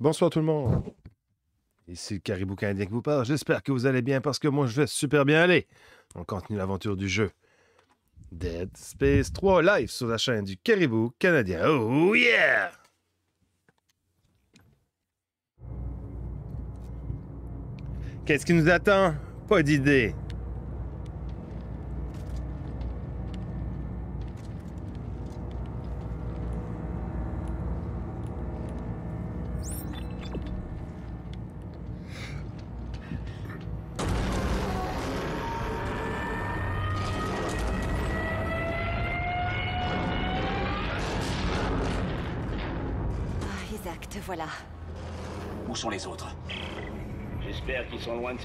Bonsoir tout le monde. Ici le Caribou Canadien qui vous parle. J'espère que vous allez bien parce que moi je vais super bien aller. On continue l'aventure du jeu. Dead Space 3 live sur la chaîne du Caribou Canadien. Oh yeah! Qu'est-ce qui nous attend? Pas d'idée.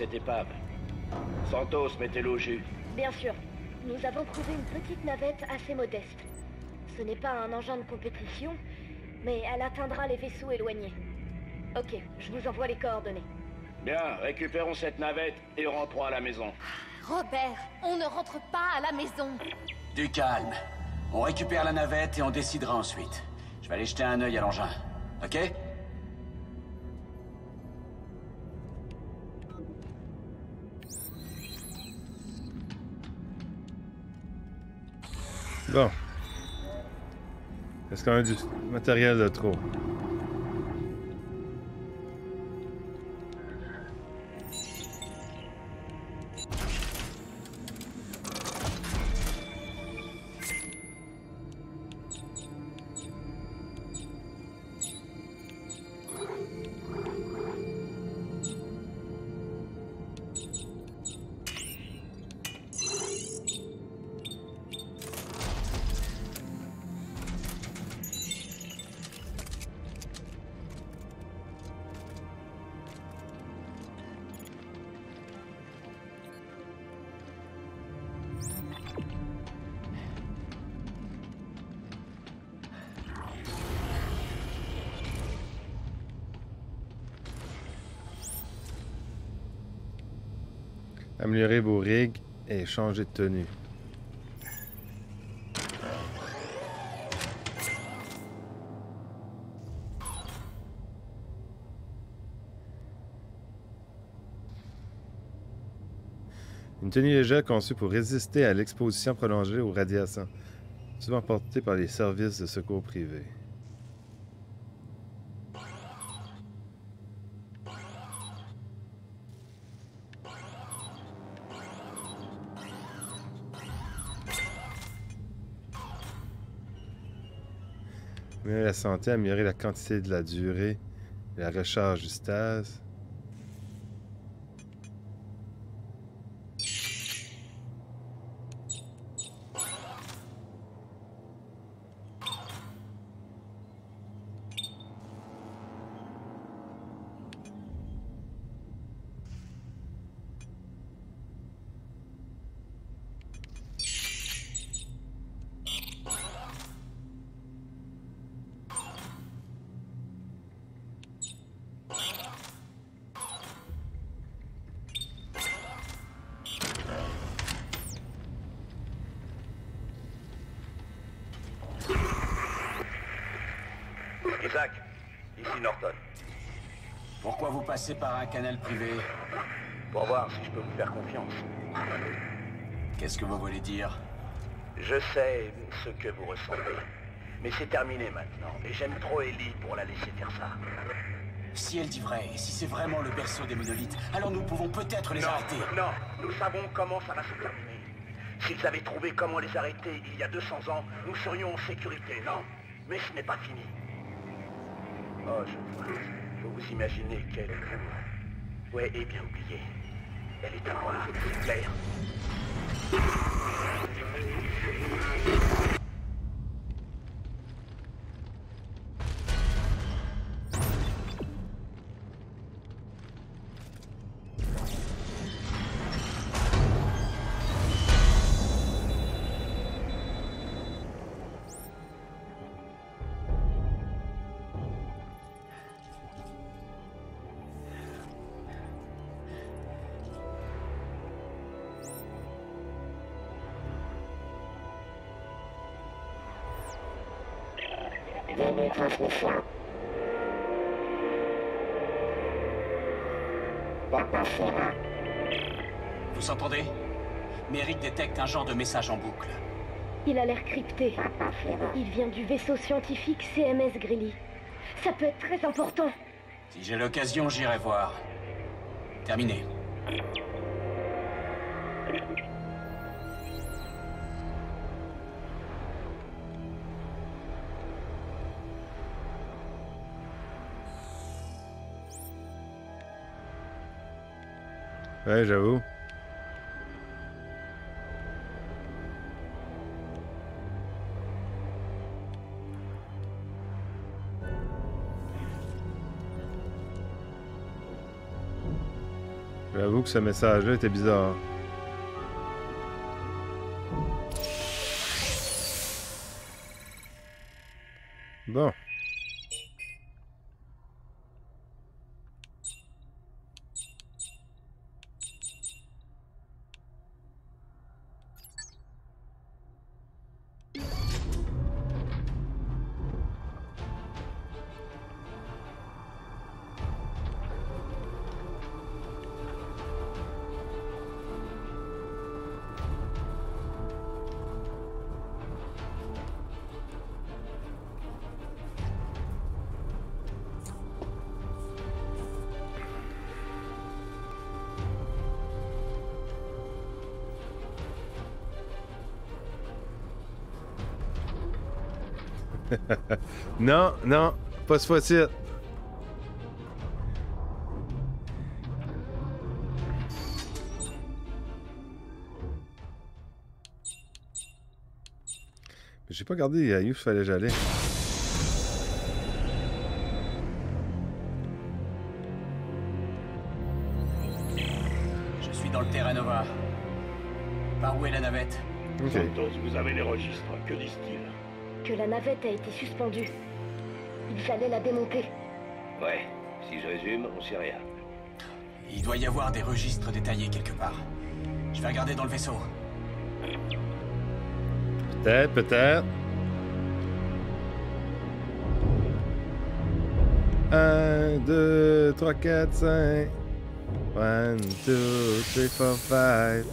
Cette épave. Santos, mettez-le au jus. Bien sûr. Nous avons trouvé une petite navette assez modeste. Ce n'est pas un engin de compétition, mais elle atteindra les vaisseaux éloignés. Ok, je vous envoie les coordonnées. Bien, récupérons cette navette et rentrons à la maison. Robert, on ne rentre pas à la maison. Du calme. On récupère la navette et on décidera ensuite. Je vais aller jeter un œil à l'engin. Ok? Bon. Est-ce qu'on a du matériel de trop? Changer de tenue. Une tenue légère conçue pour résister à l'exposition prolongée aux radiations, souvent portée par les services de secours privés. Améliorer la santé, améliorer la quantité de la durée, la recharge du stase. Isaac, ici Norton. Pourquoi vous passez par un canal privé Pour voir si je peux vous faire confiance. Qu'est-ce que vous voulez dire Je sais ce que vous ressentez. Mais c'est terminé maintenant. Et j'aime trop Ellie pour la laisser faire ça. Si elle dit vrai, si c'est vraiment le berceau des monolithes, alors nous pouvons peut-être les non, arrêter. non, nous savons comment ça va se terminer. S'ils avaient trouvé comment les arrêter il y a 200 ans, nous serions en sécurité, non? Mais ce n'est pas fini. Oh, je vois. Faut vous imaginer quelle... Ouais, et bien oublié. Elle est à moi, c'est clair. Thank you. Vous entendez? Merrick détecte un genre de message en boucle. Il a l'air crypté. Il vient du vaisseau scientifique CMS Grilly. Ça peut être très important. Si j'ai l'occasion, j'irai voir. Terminé. Ouais, j'avoue. J'avoue que ce message-là était bizarre. Non, non, pas ce fois-ci. J'ai pas regardé à où fallait j'allais. A été suspendue. Il fallait la démonter. Ouais, si je résume, on sait rien. Il doit y avoir des registres détaillés quelque part. Je vais regarder dans le vaisseau. Peut-être, peut-être. Un, deux, trois, quatre, cinq. One, two, three, four, five.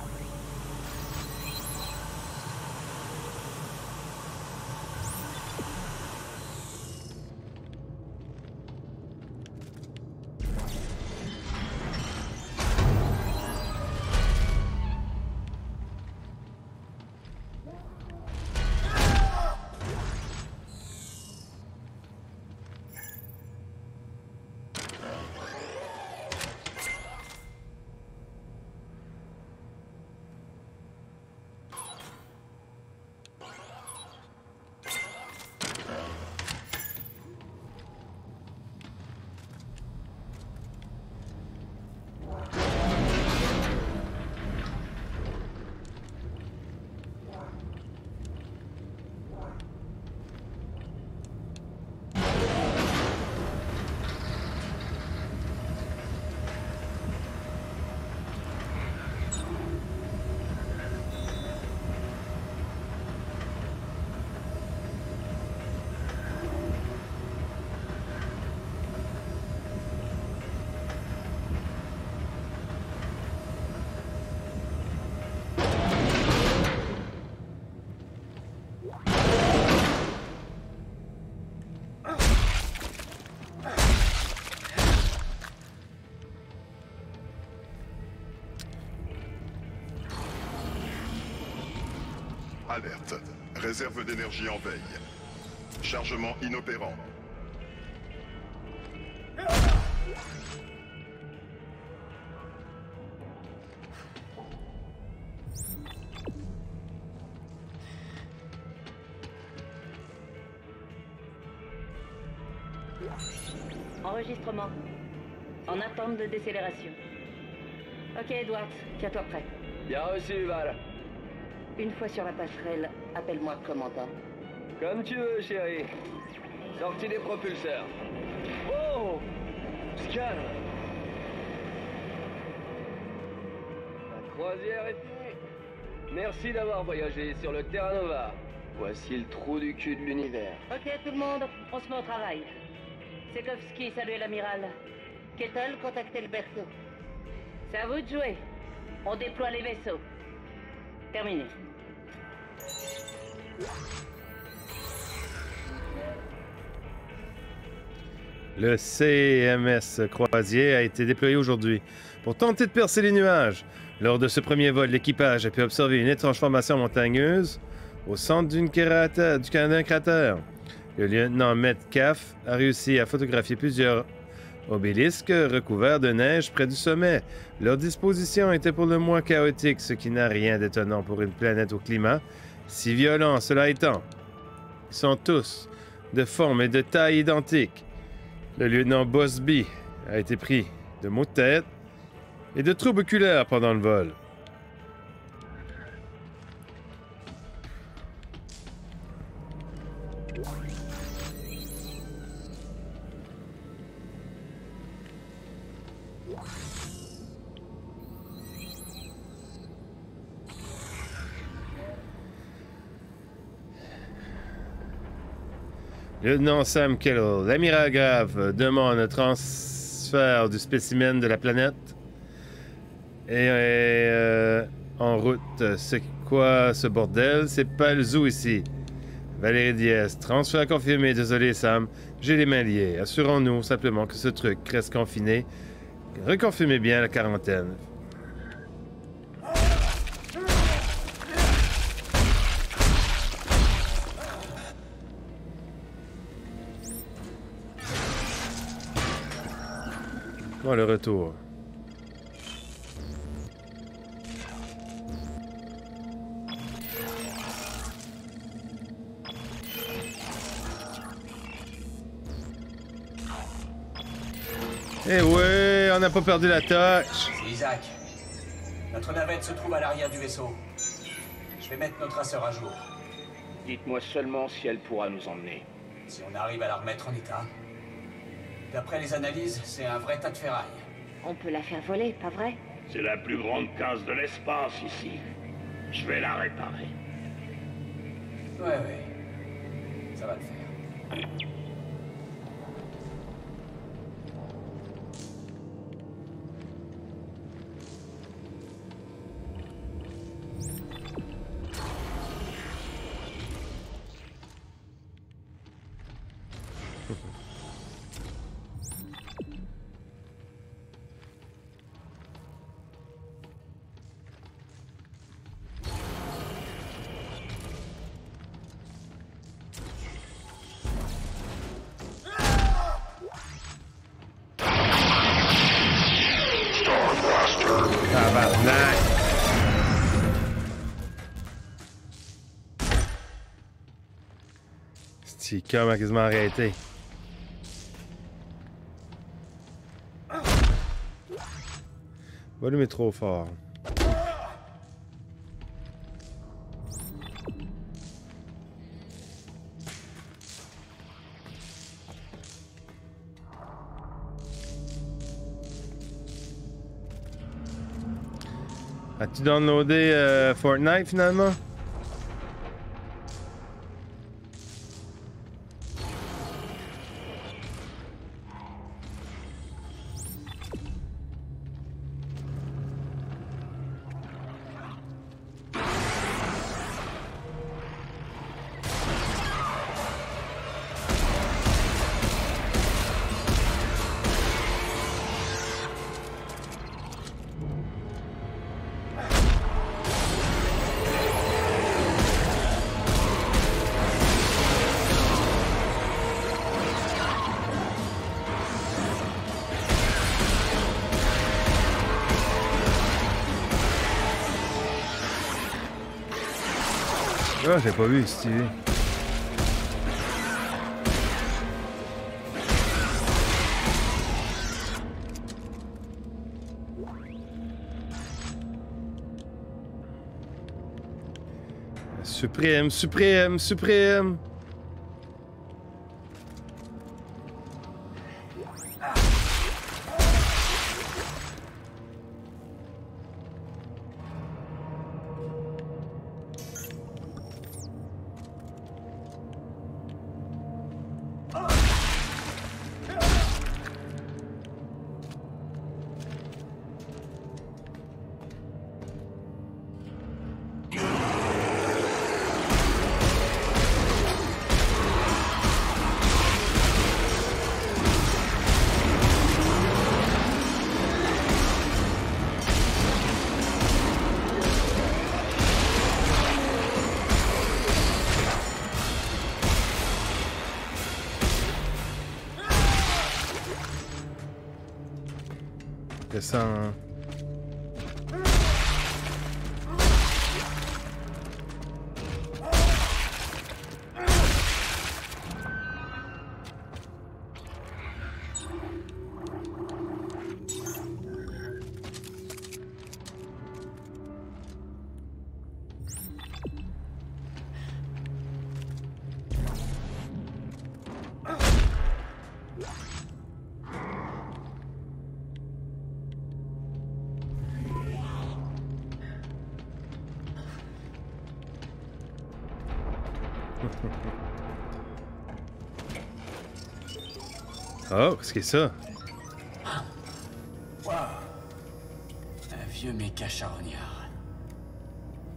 Alerte. Réserve d'énergie en veille. Chargement inopérant. Enregistrement. En attente de décélération. Ok, Edward, tiens-toi prêt. Bien reçu, Val. Une fois sur la passerelle, appelle-moi commandant. Comme tu veux, chérie. Sortie des propulseurs. Oh Scan La croisière est finie. Merci d'avoir voyagé sur le Terra Nova. Voici le trou du cul de l'univers. Ok, tout le monde, on se met au travail. Sekovski, saluez l'amiral. Kettle, contactez le berceau. C'est à vous de jouer. On déploie les vaisseaux. Terminé. Le CMS Croisier a été déployé aujourd'hui pour tenter de percer les nuages. Lors de ce premier vol, l'équipage a pu observer une étrange formation montagneuse au centre d'une du cratère. Le lieutenant Metcalf a réussi à photographier plusieurs obélisques recouverts de neige près du sommet. Leur disposition était pour le moins chaotique, ce qui n'a rien d'étonnant pour une planète au climat si violent, cela étant. Ils sont tous de forme et de taille identiques. Le lieutenant Bosby a été pris de maux de tête et de troubles oculaires pendant le vol. Lieutenant Sam Kellel, l'amiral Grave demande un transfert du spécimen de la planète et euh, en route. C'est quoi ce bordel? C'est pas le zoo ici. Valérie Diaz, transfert confirmé. Désolé Sam, j'ai les mains liées. Assurons-nous simplement que ce truc reste confiné. Reconfirmez bien la quarantaine. Bon, le retour. Eh ouais, on n'a pas perdu la. C'est Isaac. Notre navette se trouve à l'arrière du vaisseau. Je vais mettre nos traceurs à jour. Dites-moi seulement si elle pourra nous emmener. Si on arrive à la remettre en état. D'après les analyses, c'est un vrai tas de ferraille. On peut la faire voler, pas vrai C'est la plus grande case de l'espace ici. Je vais la réparer. Ouais, ouais. Ça va le faire. C'est comme quasiment arrêté. Volume est trop fort. As-tu downloadé euh, Fortnite finalement? J'ai pas vu, Stevie. Suprême, suprême, suprême. Oh, qu'est-ce que c'est ça? Wow. Un vieux méca charognard.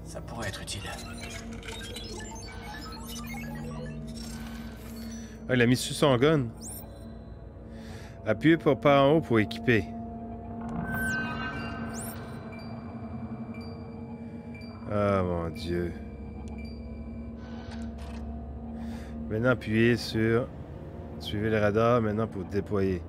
Ça pourrait être utile. Ah, il a mis sur son gun. Appuyez pour pas en haut pour équiper. Ah mon dieu. Maintenant appuyez sur suivez le radar maintenant pour déployer.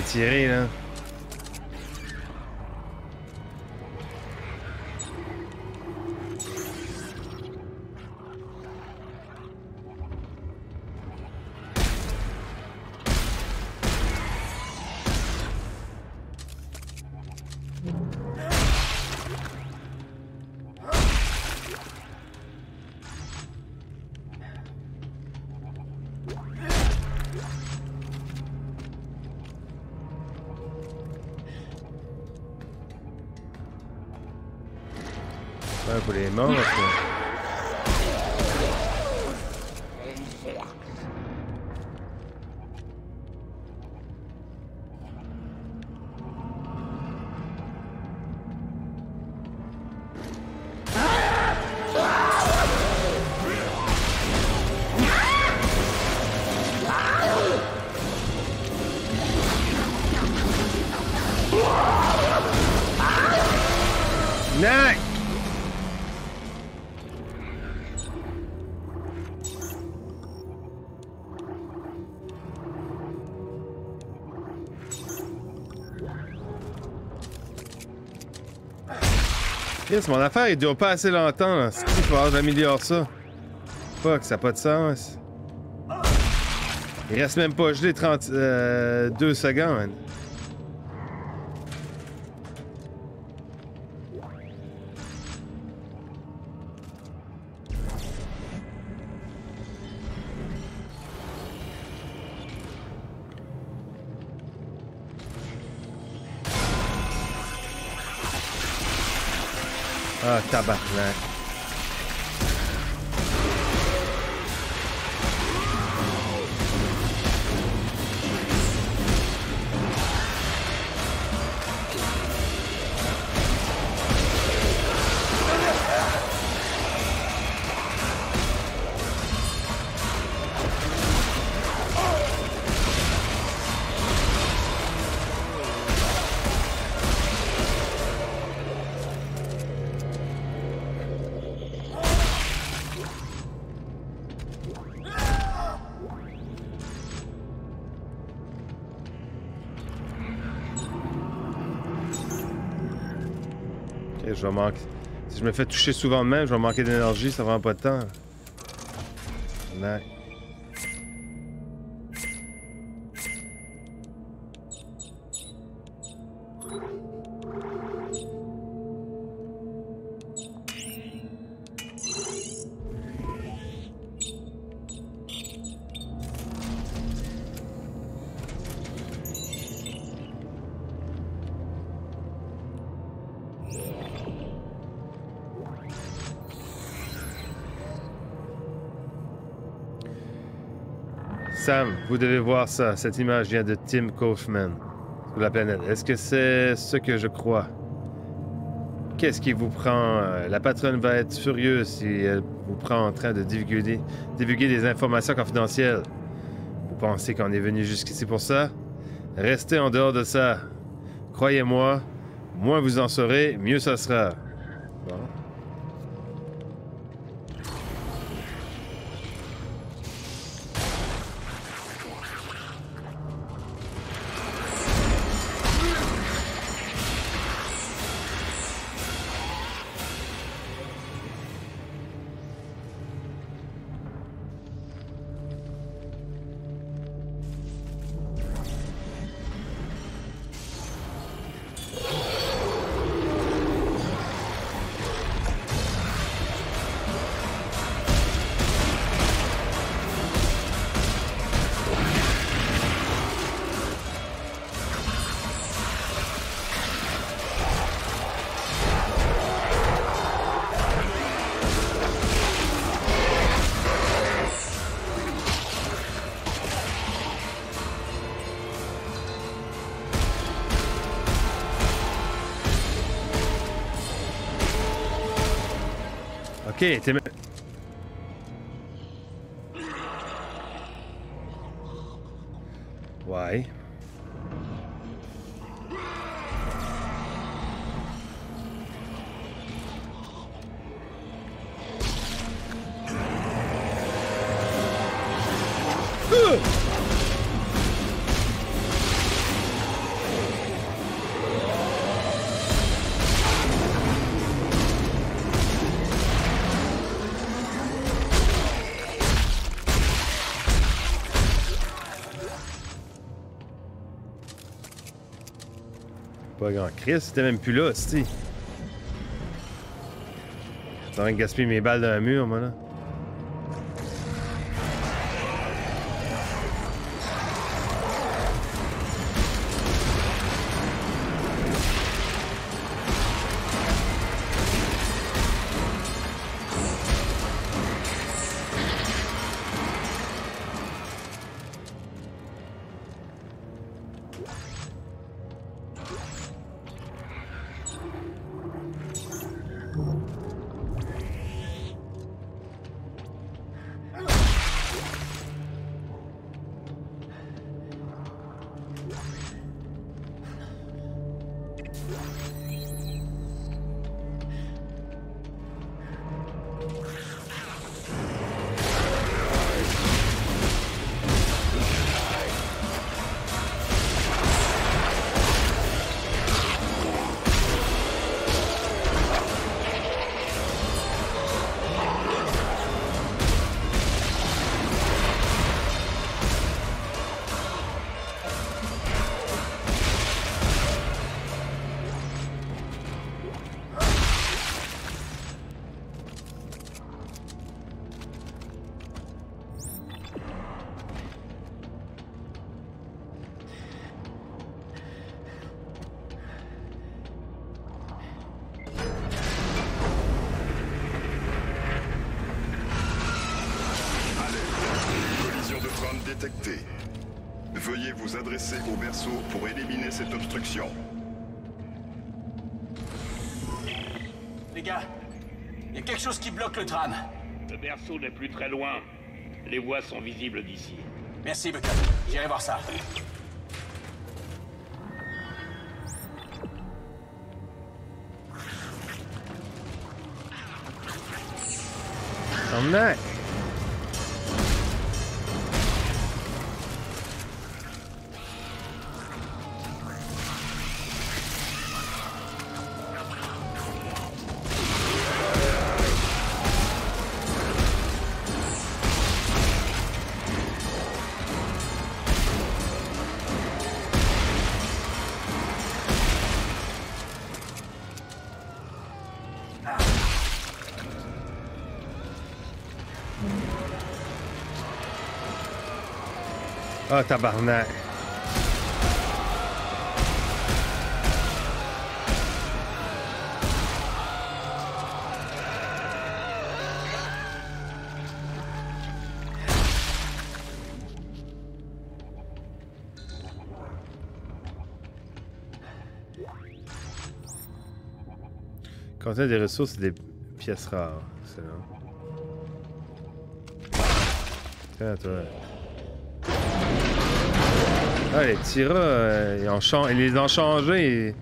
Tirer là? Yes, mon affaire, il dure pas assez longtemps. là. C'est qu'il faut j'améliore ça? Fuck, ça n'a pas de sens. Il reste même pas gelé 30, euh, 2 secondes. Tabarnak. Je me fais toucher souvent de même, je vais manquer d'énergie, ça prend pas de temps. Vous devez voir ça. Cette image vient de Tim Kaufman sur la planète. Est-ce que c'est ce que je crois? Qu'est-ce qui vous prend? Euh, La patronne va être furieuse si elle vous prend en train de divulguer, divulguer des informations confidentielles. Vous pensez qu'on est venu jusqu'ici pour ça? Restez en dehors de ça. Croyez-moi, moins vous en saurez, mieux ça sera. Ok, t'es... Pas grand Chris, c'était même plus là, c'ti. T'es en train de gaspiller mes balles dans un mur, moi, là. Au berceau pour éliminer cette obstruction. Les gars, il y a quelque chose qui bloque le tram. Le berceau n'est plus très loin. Les voies sont visibles d'ici. Merci, Bucket. J'irai voir ça. tabarnak. Contient des ressources et des pièces rares. Excellent. Tiens, toi. Ah, les tiras, euh, ils, ils les ont changés.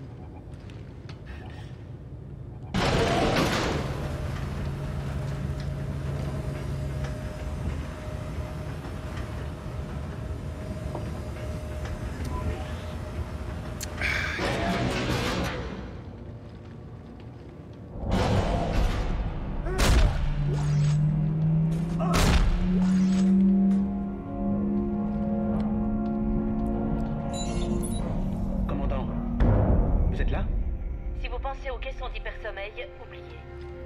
D'hypersommeil, oubliez.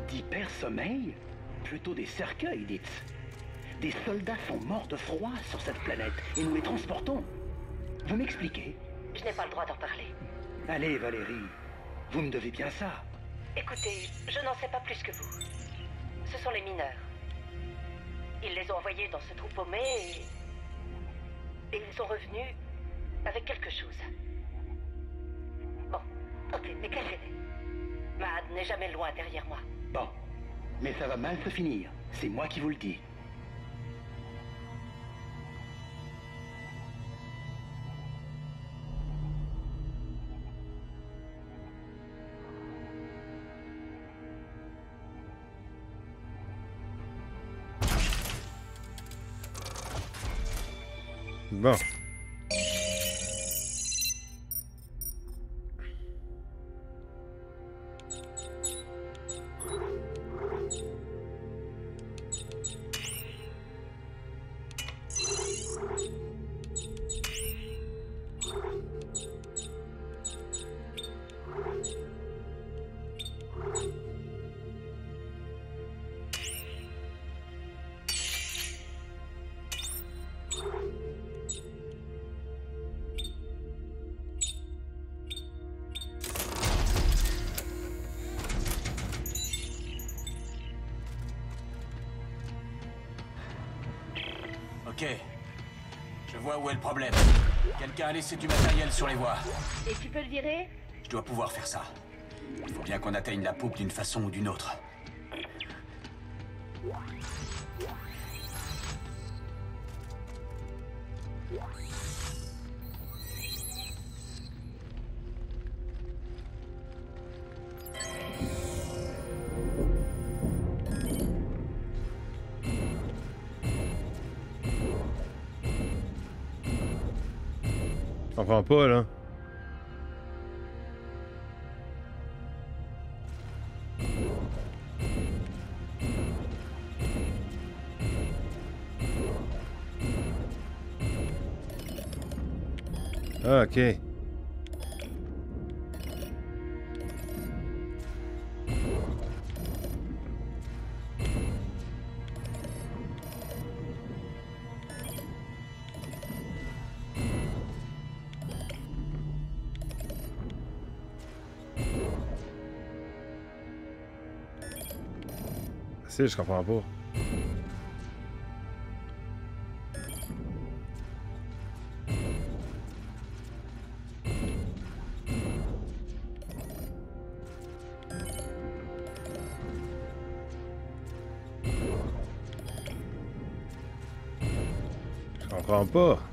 D'hypersommeil Plutôt des cercueils, dites. Des soldats sont morts de froid sur cette planète et nous les transportons. Vous m'expliquez? Je n'ai pas le droit d'en parler. Allez, Valérie, vous me devez bien ça. Écoutez, je n'en sais pas plus que vous. Ce sont les mineurs. Ils les ont envoyés dans ce trou paumé et... et ils sont revenus avec quelque chose. Bon, ok, mais cachez-les. Mad n'est jamais loin derrière moi. Bon, mais ça va mal se finir. C'est moi qui vous le dis. Bon. Laissé du matériel sur les voies. Et tu peux le virer? Je dois pouvoir faire ça. Il faut bien qu'on atteigne la poupe d'une façon ou d'une autre. Ok. Si, je comprends pas. Je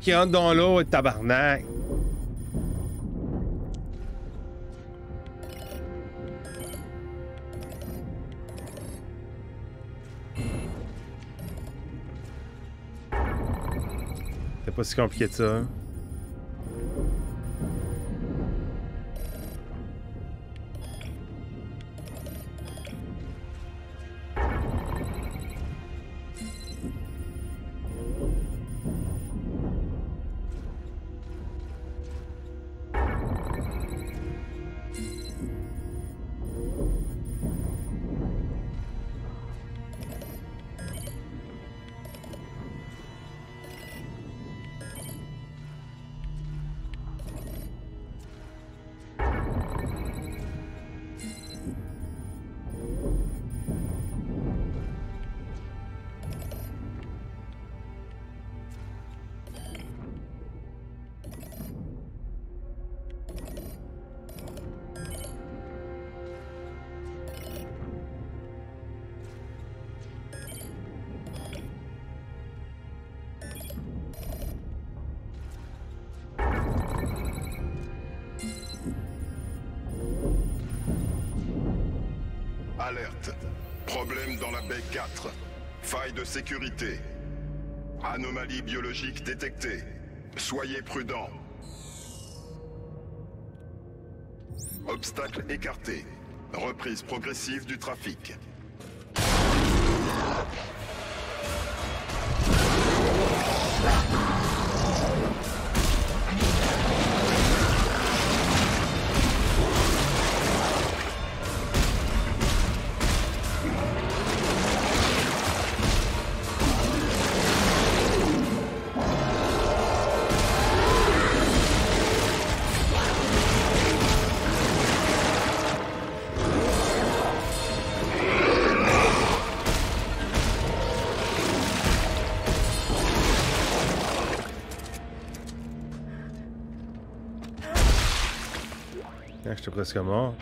qui rentre dans l'eau, tabarnak. C'est pas si compliqué de ça. Alerte. Problème dans la baie 4. Faille de sécurité. Anomalie biologique détectée. Soyez prudents. Obstacle écarté. Reprise progressive du trafic. Presque mort.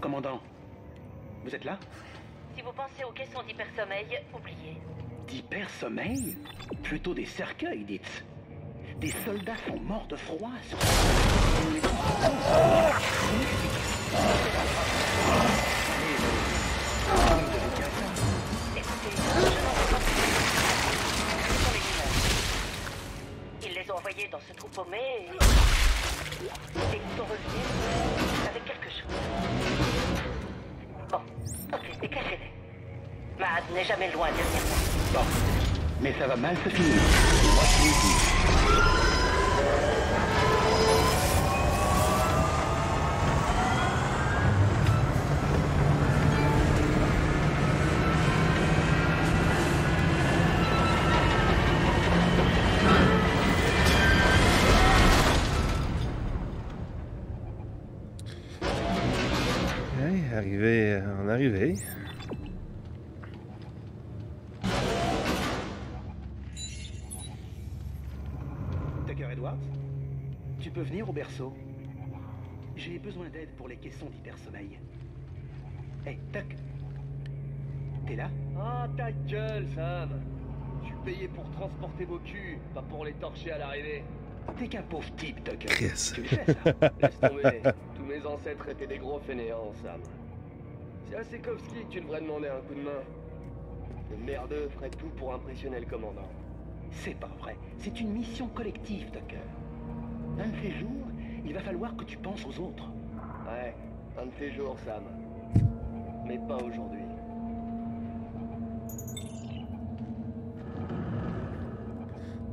Commandant, vous êtes là? Si vous pensez aux caissons d'hypersommeil, oubliez. D'hypersommeil? Plutôt des cercueils, dites. Des soldats sont morts de froid sur... Ils les ont envoyés dans ce trou paumé et... et ils sont revenus avec quelque chose. Bon, ok, décachez-les. Mad n'est jamais loin derrière moi. Bon, mais ça va mal se finir. Arrivé, en arrivé. Peux venir au berceau J'ai besoin d'aide pour les caissons d'hypersommeil. Hé, Tuck T'es là? Ah, ta gueule, Sam Je suis payé pour transporter vos culs, pas pour les torcher à l'arrivée. T'es qu'un pauvre type, Tucker. Chris. Tu le sais, ça? Laisse tomber. Tous mes ancêtres étaient des gros fainéants, Sam. C'est à Sekovski que tu devrais demander un coup de main. Le merdeux ferait tout pour impressionner le commandant. C'est pas vrai. C'est une mission collective, Tucker. Un de ces jours, il va falloir que tu penses aux autres. Ouais, un de ces jours, Sam. Mais pas aujourd'hui.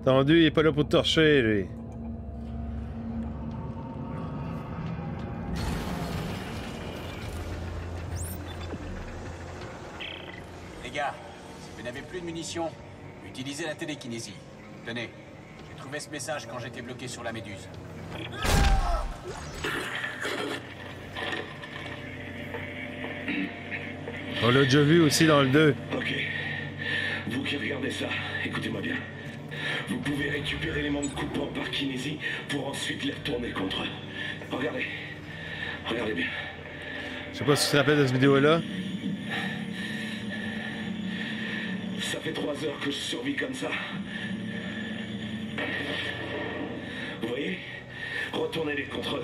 Tendu, il est pas là pour te torcher, lui. Les gars, si vous n'avez plus de munitions, utilisez la télékinésie. Tenez, trouvé ce message quand j'étais bloqué sur la méduse. On l'a déjà vu aussi dans le 2. Ok. Vous qui regardez ça, écoutez-moi bien. Vous pouvez récupérer les membres coupants par kinésie pour ensuite les retourner contre eux. Regardez. Regardez bien. Je sais pas si tu te rappelles de cette vidéo-là. Ça fait trois heures que je survis comme ça. Retournez-les contre eux.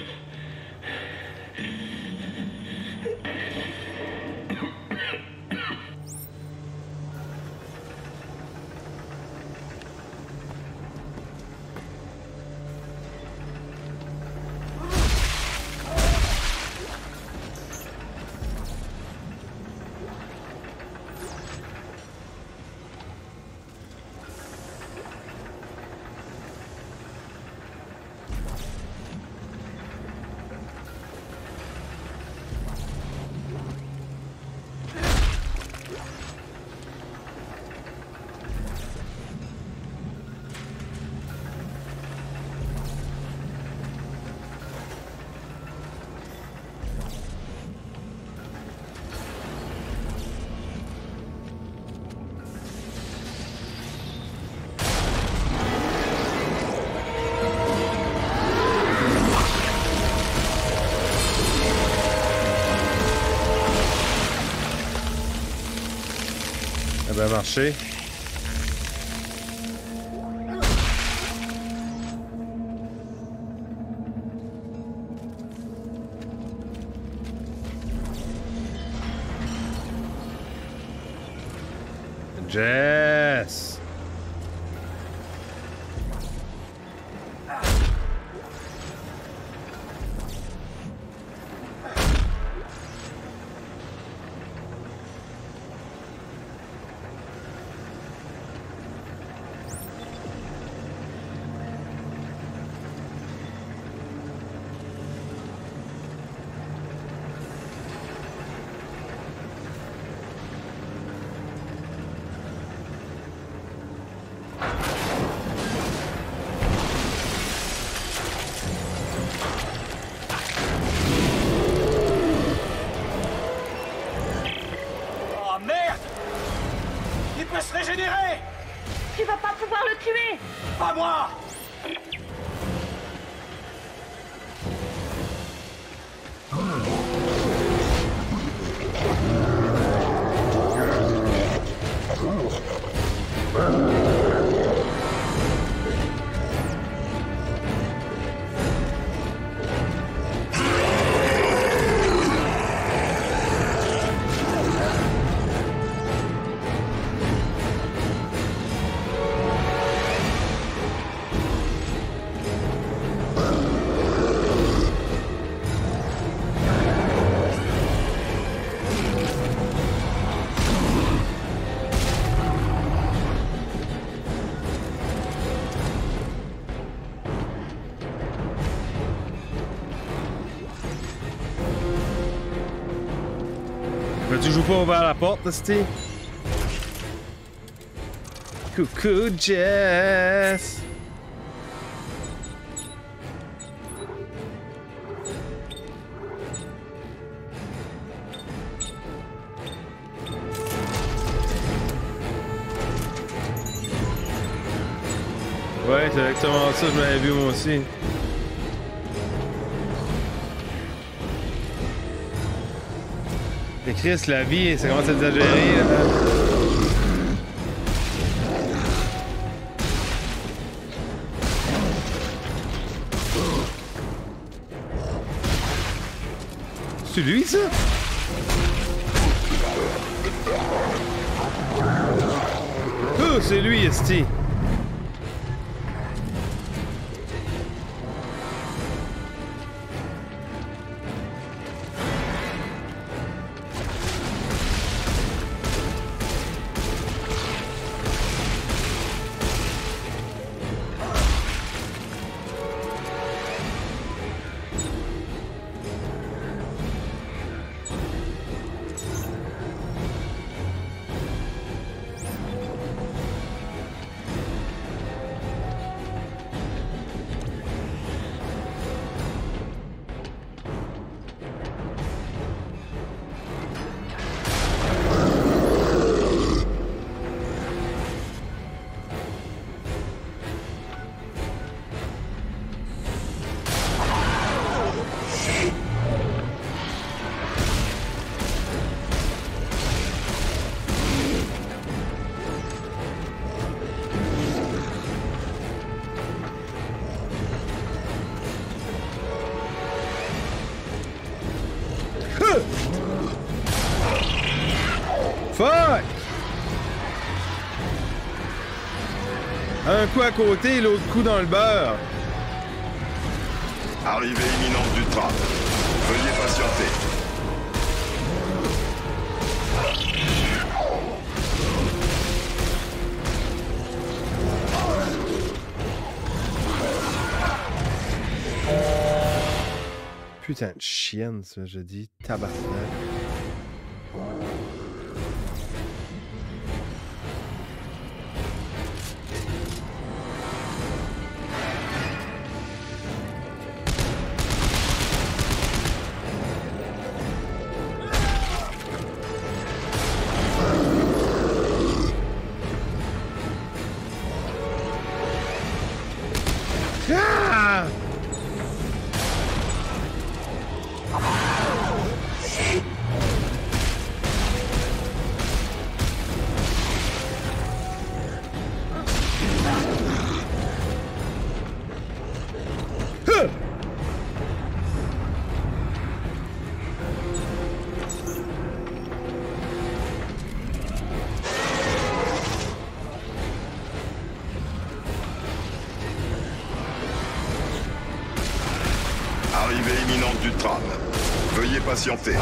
Bien marché. Ouvert la porte, Steve? Coucou, Jess! Ouais, c'est exactement ça, je m'avais vu moi aussi. Chris, la vie, ça commence à exagérer. C'est lui, ça? Oh, c'est lui, Esti. À côté, l'autre coup dans le beurre. Arrivée imminente du train. Veuillez patienter. Putain de chienne, ça, je dis. Tabarnak. Du tram. Veuillez patienter.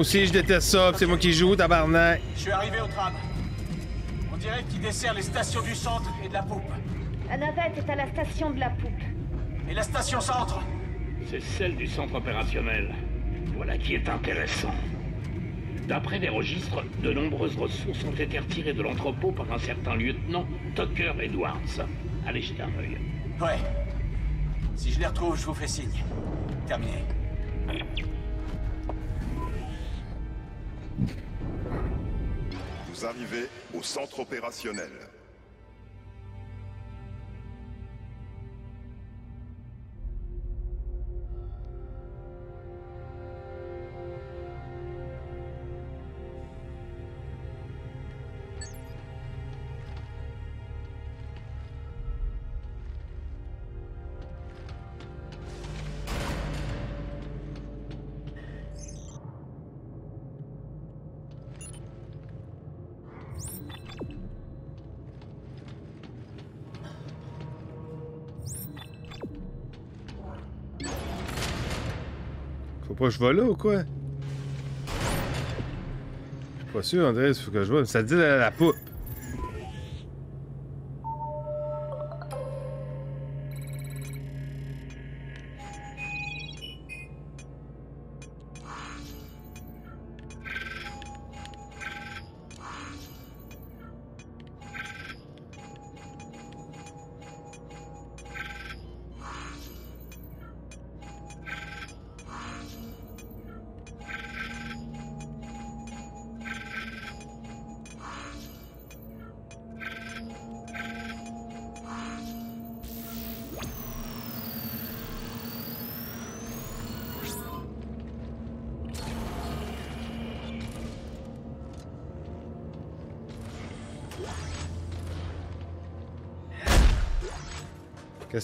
Moi aussi, je déteste ça, c'est moi qui joue, tabarnak. Je suis arrivé au tram. On dirait qu'il dessert les stations du centre et de la poupe. La navette est à la station de la poupe. Et la station centre? C'est celle du centre opérationnel. Voilà qui est intéressant. D'après les registres, de nombreuses ressources ont été retirées de l'entrepôt par un certain lieutenant Tucker Edwards. Allez jeter un œil. Ouais. Si je les retrouve, je vous fais signe. Terminé. Vous arrivez au centre opérationnel. Je vais là ou quoi? Je suis pas sûr, André, il faut que je vois. Ça dit la, la poupe.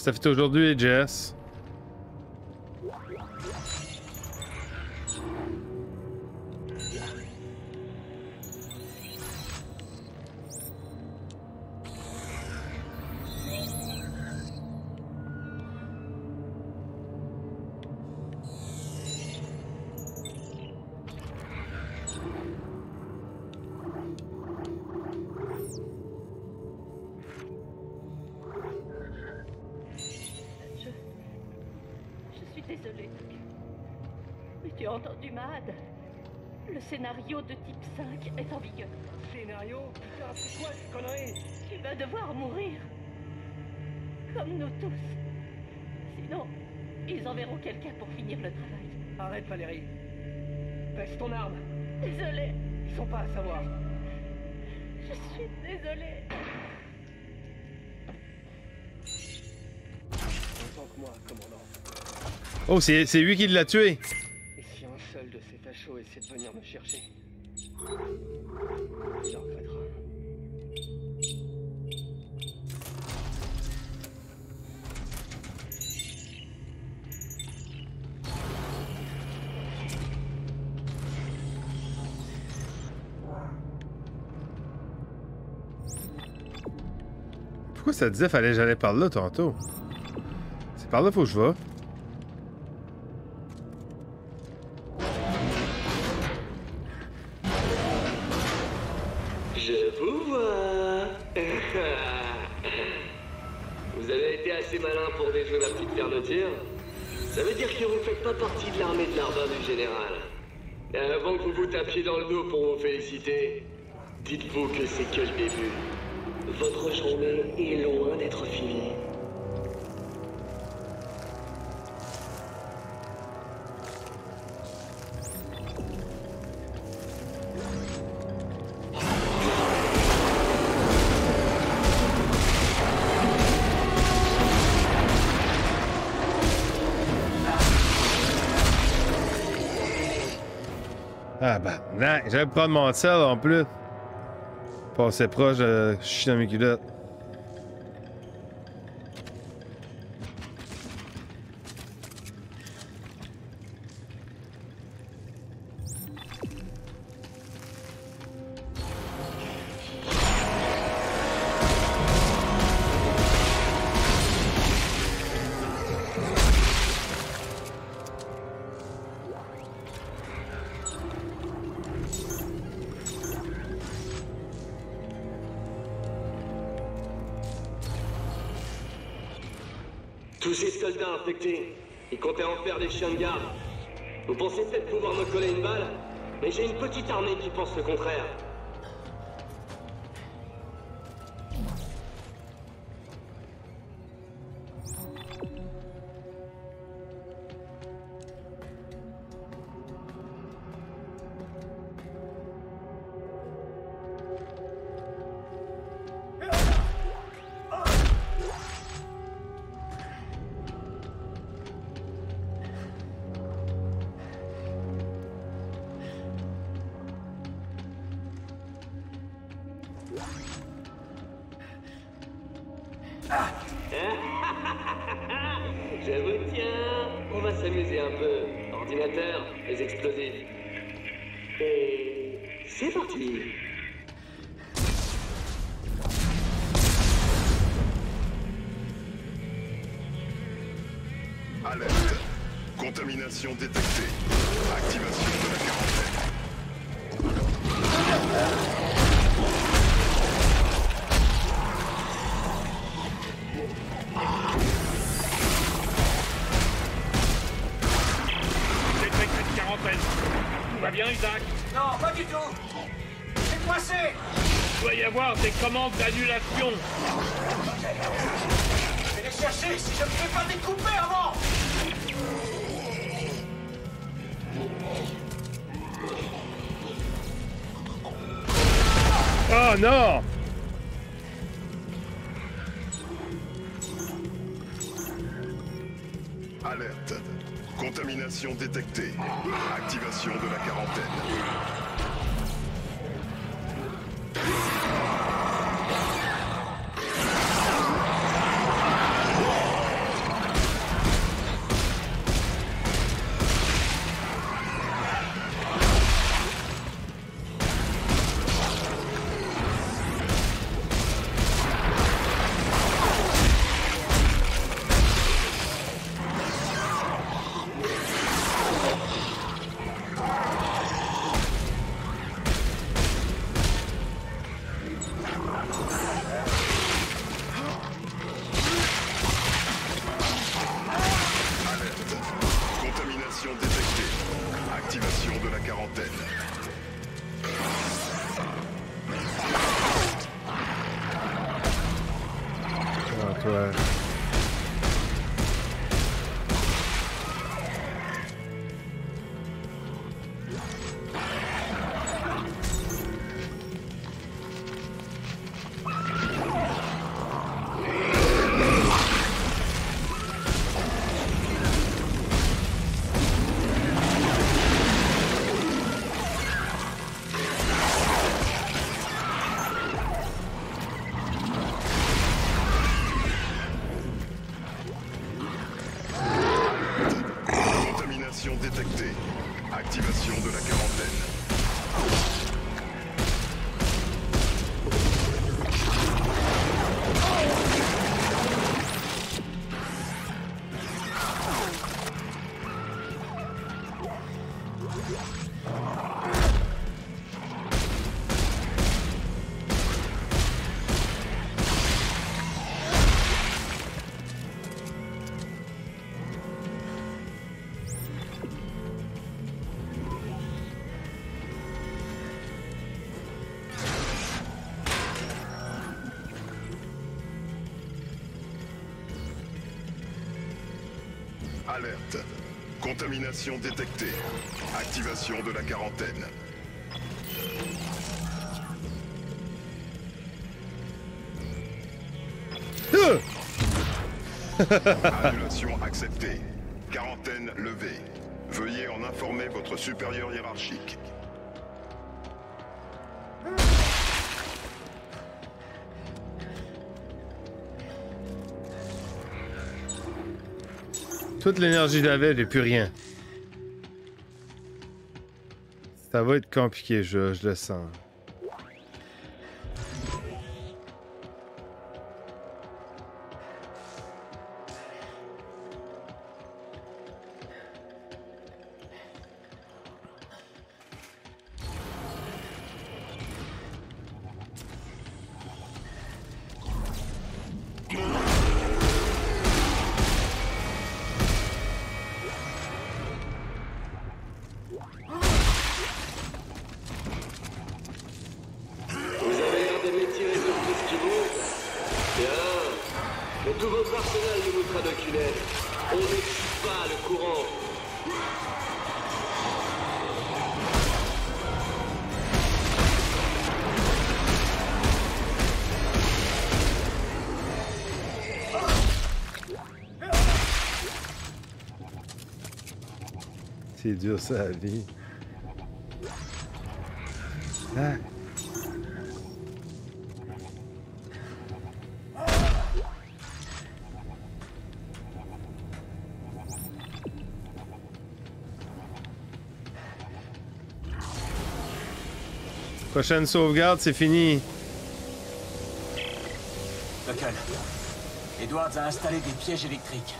T'as fait aujourd'hui, Jess? Arrête, Valérie. Baisse ton arme. Désolée. Ils sont pas à savoir. Je suis désolée. Autant que moi, commandant. Oh, c'est c'est lui qui l'a tué. Et si un seul de ces fachos essaie de venir me chercher? Il ça disait fallait que j'allais par là tantôt? C'est par là faut que je vais. Je vous vois. Vous avez été assez malin pour déjouer ma petite fermeture. Ça veut dire que vous faites pas partie de l'armée de l'Ardin du général. Et avant que vous vous tapiez dans le dos pour vous féliciter, dites-vous que c'est que le début. Votre journée est loin non, j'avais pas de mon sel en plus. Passé proche de chier dans mes culottes. Je vous tiens. On va s'amuser un peu. Ordinateur, les explosifs. Et c'est parti. Alerte. Contamination détectée. Des commandes d'annulation. Je vais les chercher si je ne fais pas découper avant Oh non! Alerte. Contamination détectée. Activation de la quarantaine. Euh! Annulation acceptée. Quarantaine levée. Veuillez en informer votre supérieur hiérarchique. Toute l'énergie que j'avais, j'ai plus rien. Ça va être compliqué, je, je le sens. Ah. Prochaine sauvegarde, c'est fini. Buckle. Edwards a installé des pièges électriques.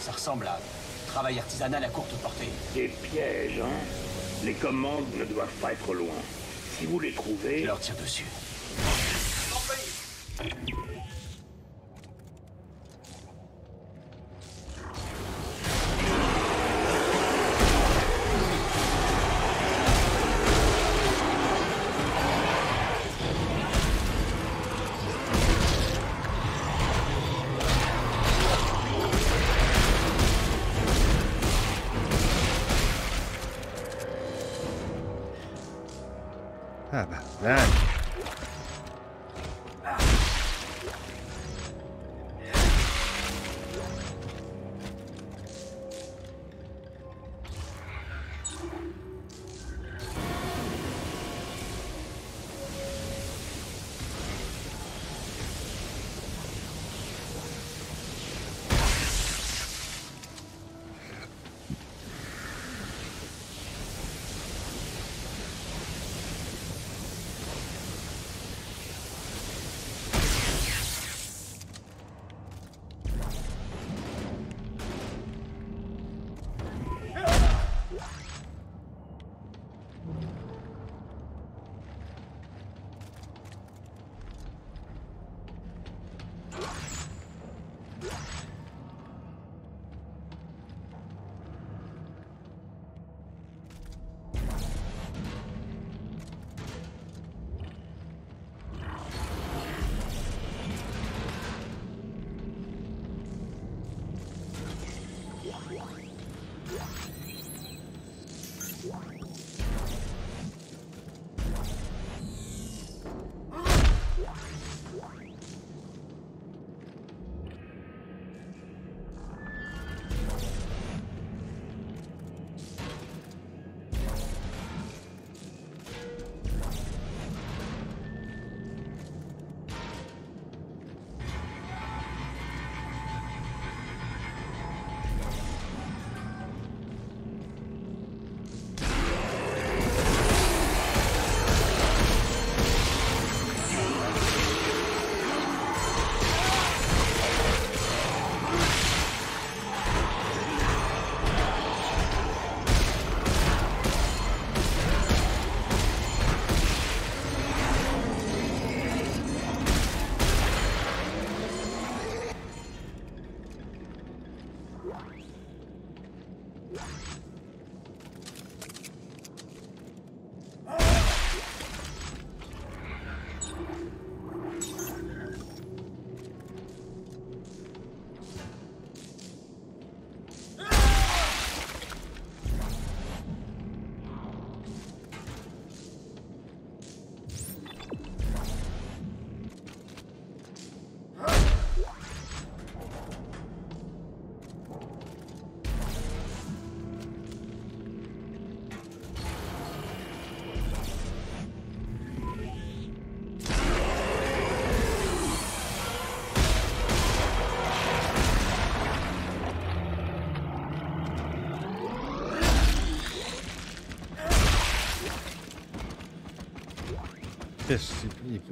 Ça ressemble à travail artisanal à courte portée. Des pièges, hein Les commandes ne doivent pas être loin. Si vous les trouvez... Je leur tire dessus.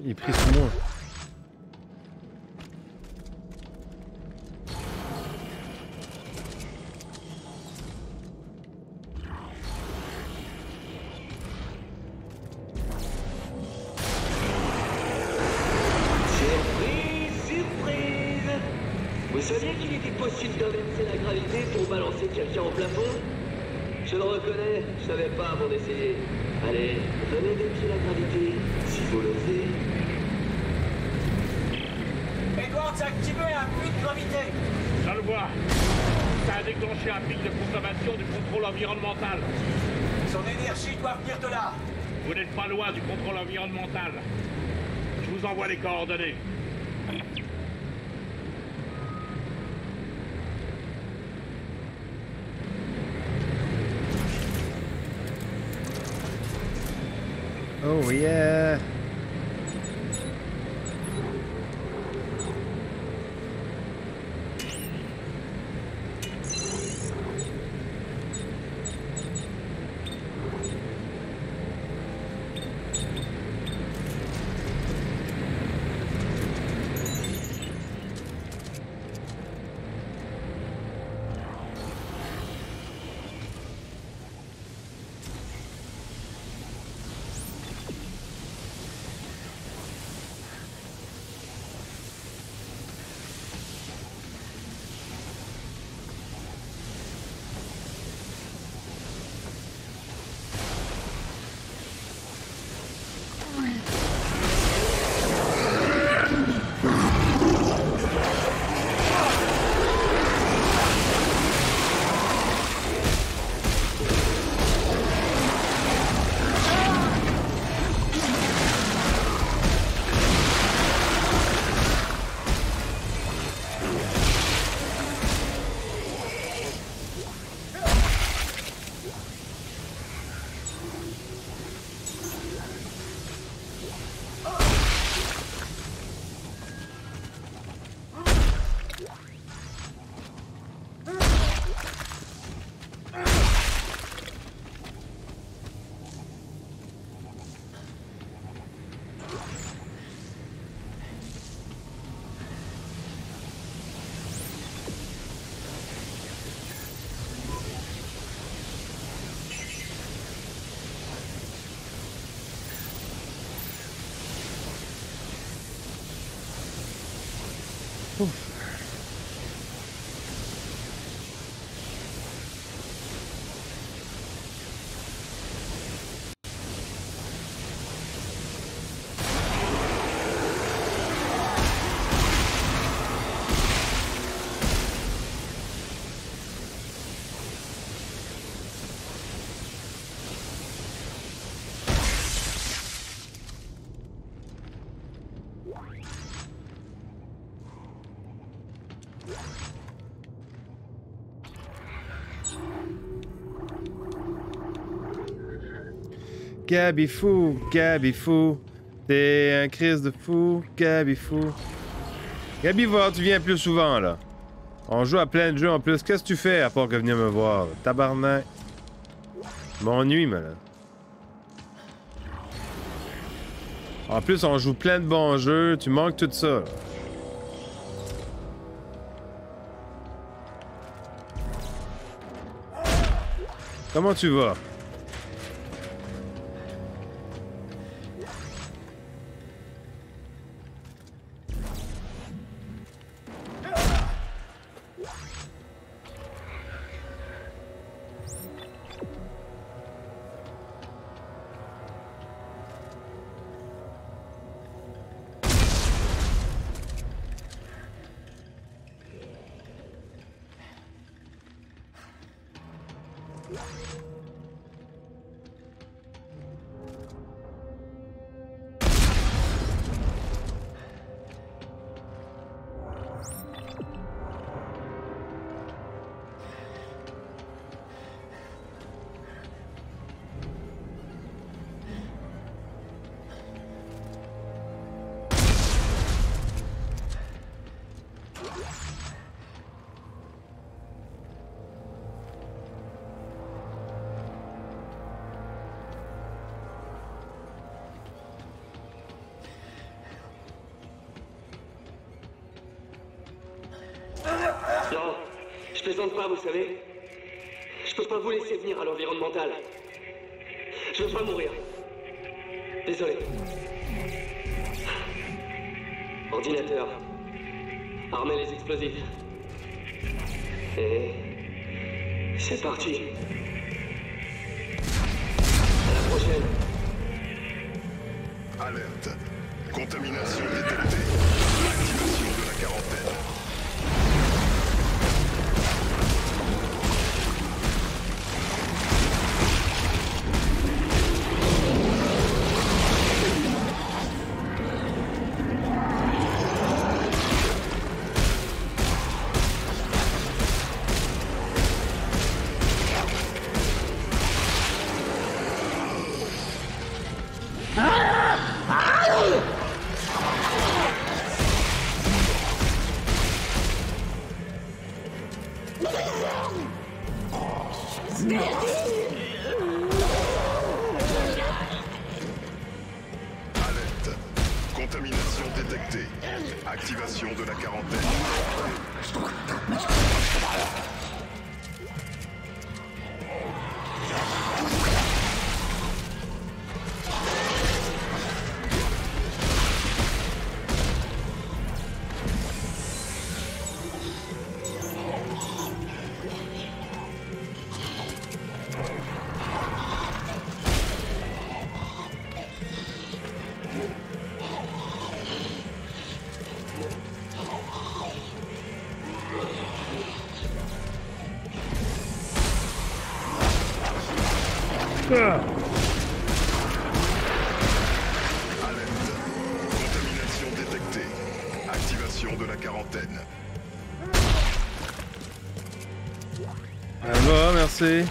Il, pris sous moi. Surprise, surprise Vous saviez qu'il était possible d'inverser la gravité pour balancer quelqu'un au plafond? Je le reconnais, je savais pas avant d'essayer. Allez, venez défier la gravité, si vous l'osez. Activé un puits de gravité. Je le vois. Ça a déclenché un pic de consommation du contrôle environnemental. Son énergie doit venir de là. Vous n'êtes pas loin du contrôle environnemental. Je vous envoie les coordonnées. Oh yeah! Gabi fou, Gabi fou. T'es un crise de fou, Gabi fou. Gabi va, tu viens plus souvent là. On joue à plein de jeux en plus. Qu'est-ce que tu fais à part que venir me voir? Tabarnak. M'ennuie, moi. En plus, on joue plein de bons jeux. Tu manques tout ça. Comment tu vas? Plaisante pas, vous savez. Je peux pas vous laisser venir à l'environnemental. Je veux pas mourir. Désolé. Ordinateur. Armez les explosifs. Et... C'est parti. Alerte. Contamination détectée. Activation de la quarantaine. Va, merci.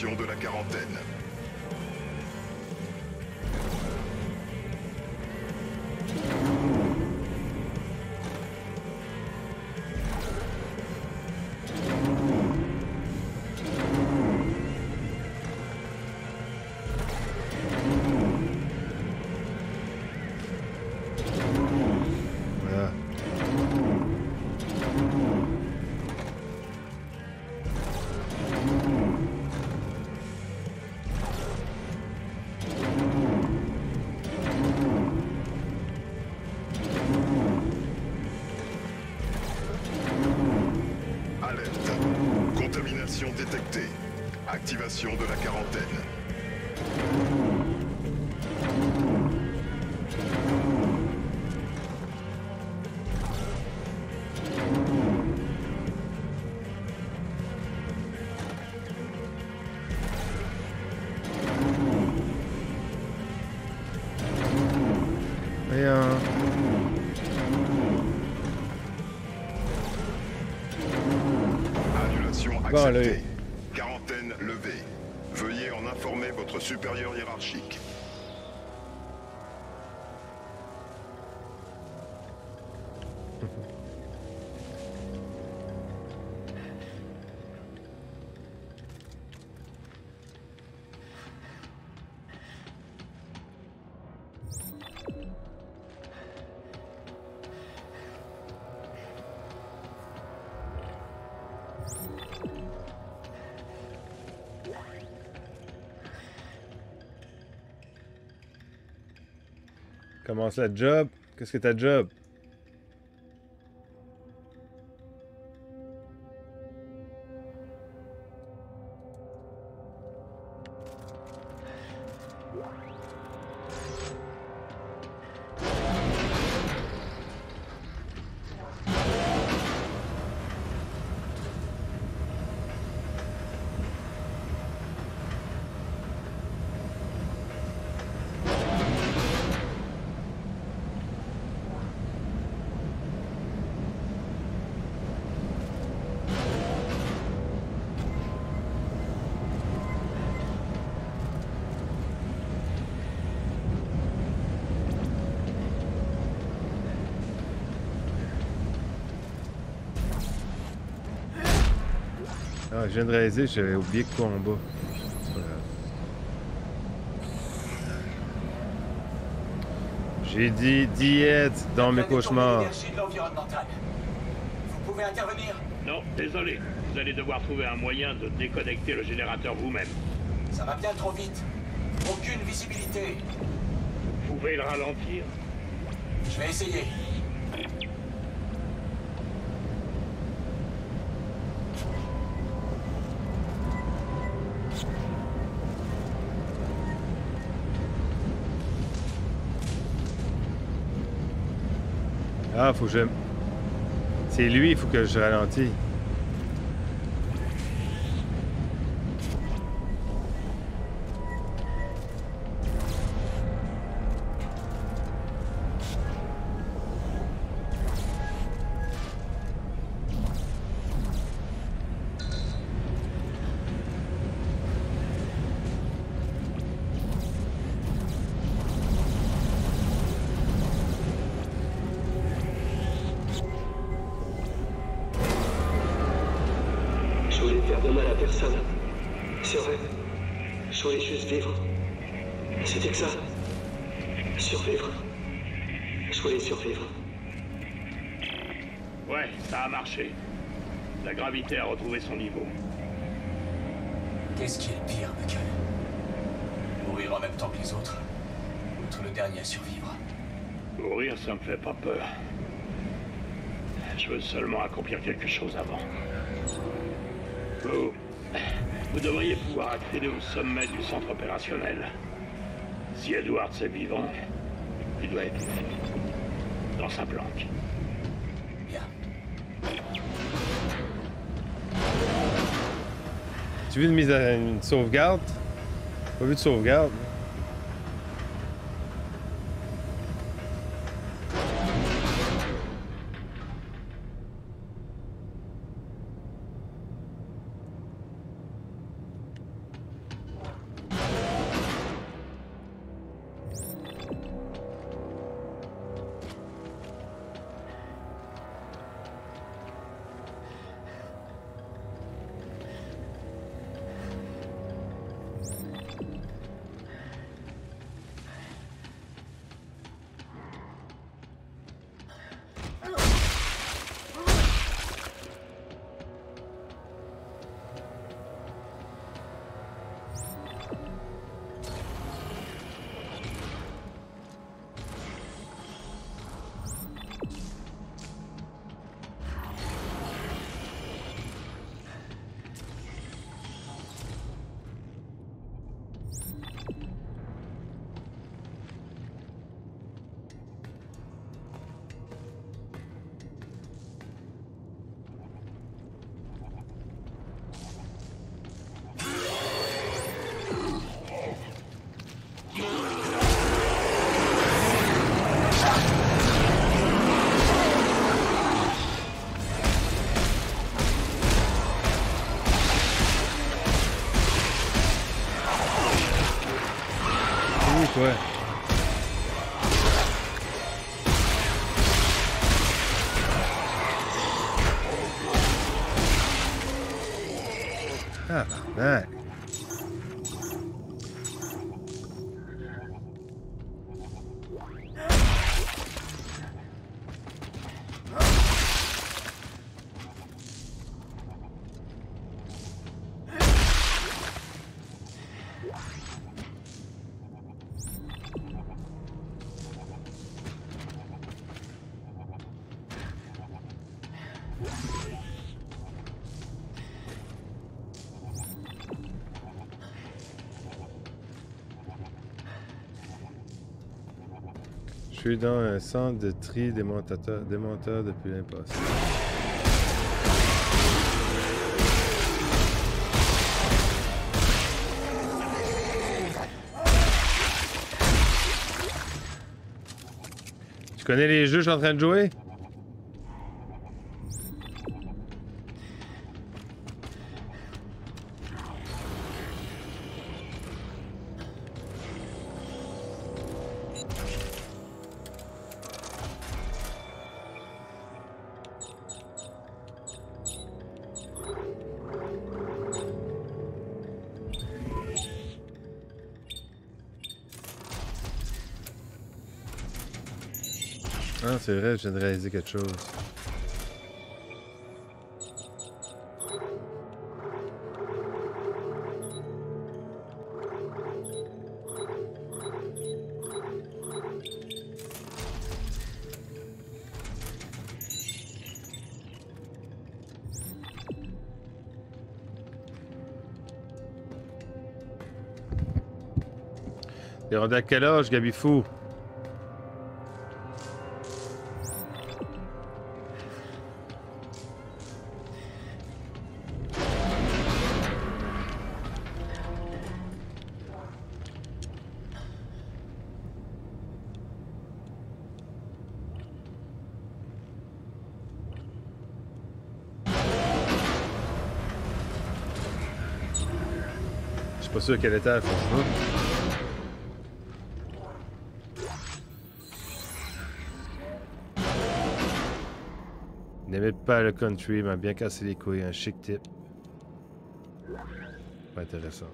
De la quarantaine. Bon. Quarantaine levée. Veuillez en informer votre supérieur hiérarchique. Commence la job. Qu'est-ce que ta job? Je viens de réaliser, j'avais oublié quoi en bas. J'ai dit diète dans mes cauchemars. Vous pouvez intervenir Non, désolé. Vous allez devoir trouver un moyen de déconnecter le générateur vous-même. Ça va bien trop vite. Aucune visibilité. Vous pouvez le ralentir Je vais essayer. Faut que. C'est lui, il faut que je ralentisse. Survivre Mourir, ça me fait pas peur. Je veux seulement accomplir quelque chose avant. Vous, vous devriez pouvoir accéder au sommet du centre opérationnel. Si Edwards est vivant, il doit être dans sa planque. Bien. Tu veux une mise à une sauvegarde? Pas vu de sauvegarde? Je suis dans un centre de tri démonteur depuis l'impasse. Tu connais les jeux que je suis en train de jouer? Je viens de réaliser quelque chose. T'es rendu à quel âge, Gabi Fou? Sûr quel étage, franchement. N'aimait pas le country, m'a bien cassé les couilles, un chic type. Pas intéressant.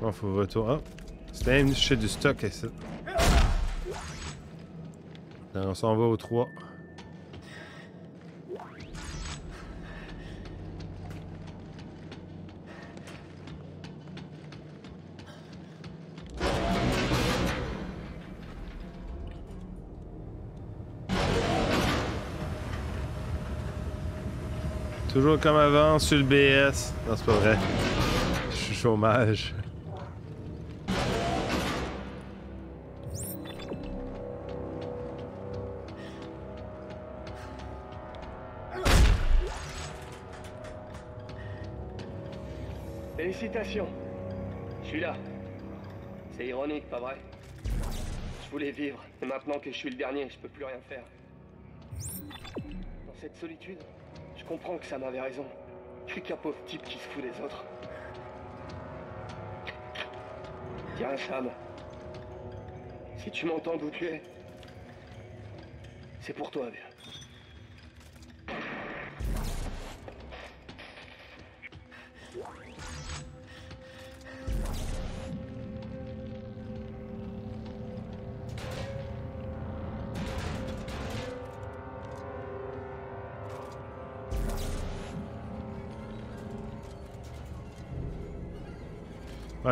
Bon, faut retourner. Ah, c'était une shit du stock ici. On s'en va au 3. Toujours comme avant, sur le BS. Non, c'est pas vrai. Je suis chômage. Félicitations. Je suis là. C'est ironique, pas vrai? Je voulais vivre, et maintenant que je suis le dernier, je peux plus rien faire. Dans cette solitude, je comprends que ça m'avait raison. Je suis qu'un pauvre type qui se fout des autres. Tiens, Sam. Si tu m'entends d'où tu es, c'est pour toi, vieux.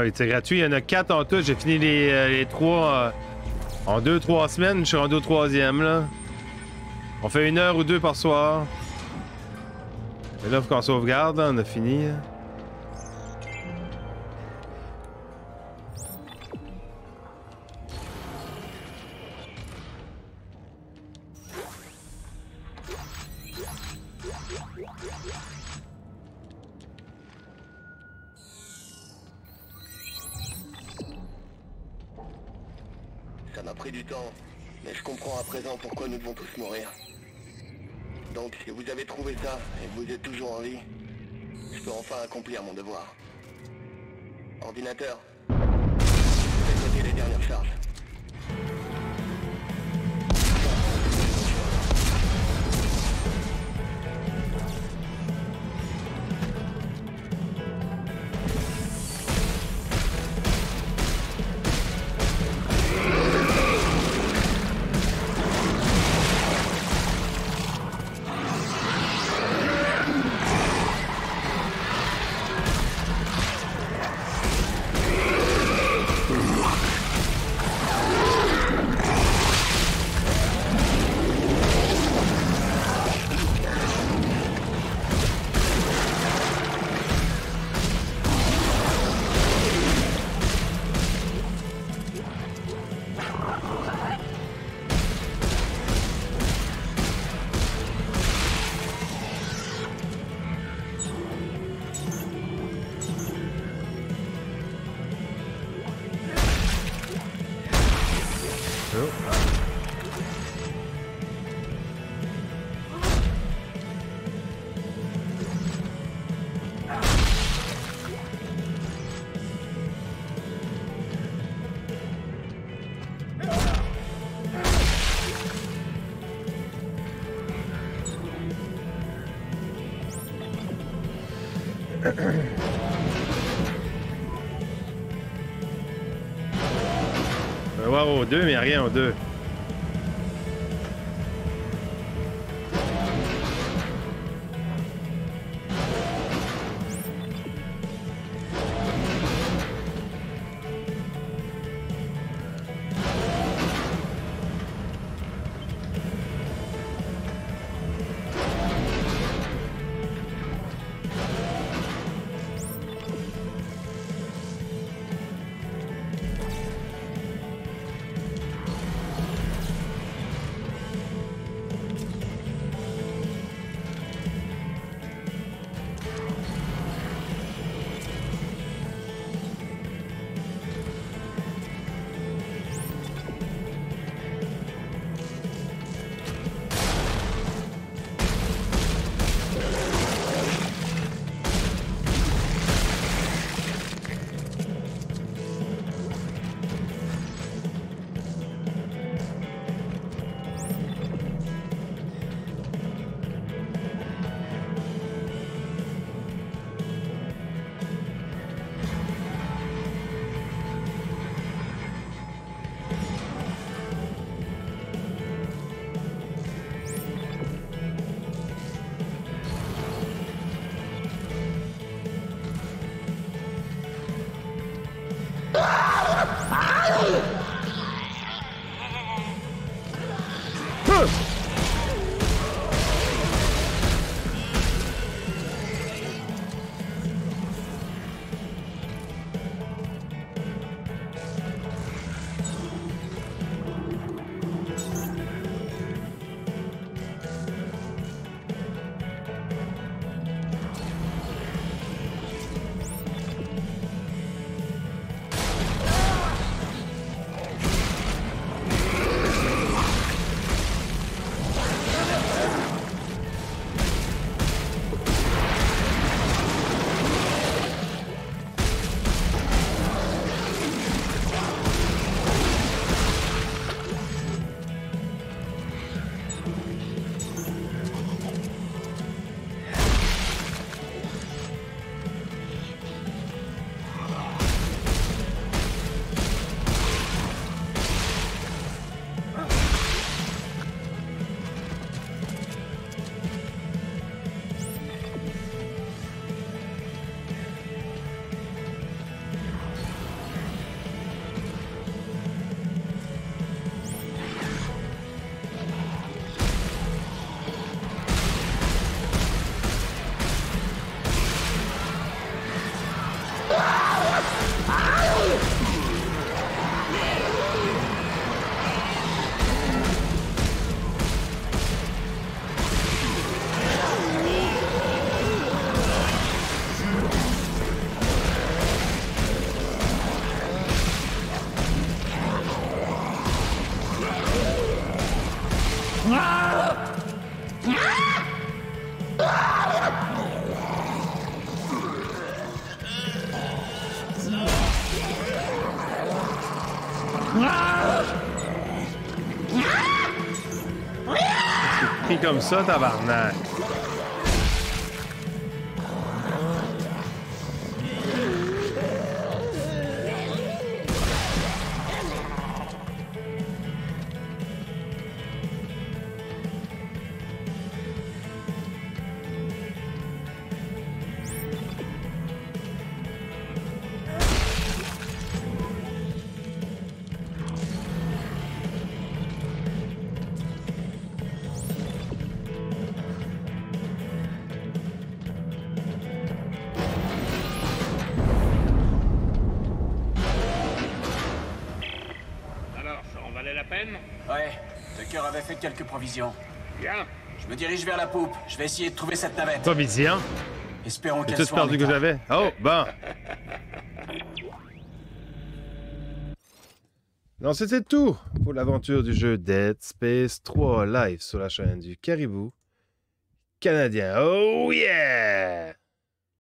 Ah, il était gratuit. Il y en a 4 en tout. J'ai fini les, euh, les 3 en 2-3 semaines. Je suis rendu au troisième, là. On fait une heure ou deux par soir. Et là, faut qu'on sauvegarde. On a fini. 2, mais rien au 2. Comme ça, tabarnak. Quelques provisions. Bien. Je me dirige vers la poupe. Je vais essayer de trouver cette navette. Provision. Espérons qu'elle soit en perdu que j'avais. Oh, bon. Non, c'était tout pour l'aventure du jeu Dead Space 3 live sur la chaîne du Caribou canadien. Oh yeah!